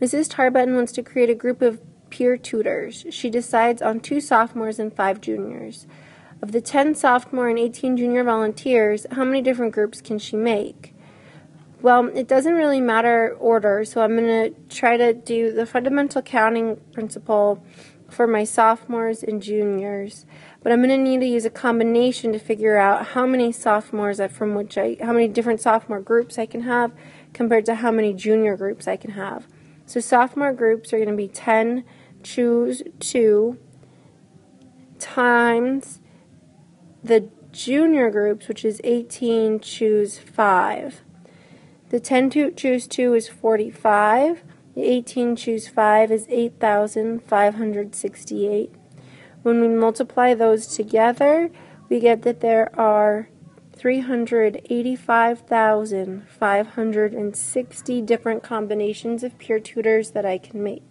Mrs. Tarbutton wants to create a group of peer tutors. She decides on two sophomores and five juniors. Of the 10 sophomore and 18 junior volunteers, how many different groups can she make? Well, it doesn't really matter order, so I'm going to try to do the fundamental counting principle for my sophomores and juniors. But I'm going to need to use a combination to figure out how many sophomores from which I, how many different sophomore groups I can have compared to how many junior groups I can have. So sophomore groups are going to be 10 choose 2 times the junior groups, which is 18 choose 5. The 10 to choose 2 is 45. The 18 choose 5 is 8,568. When we multiply those together, we get that there are 385,560 different combinations of peer tutors that I can make.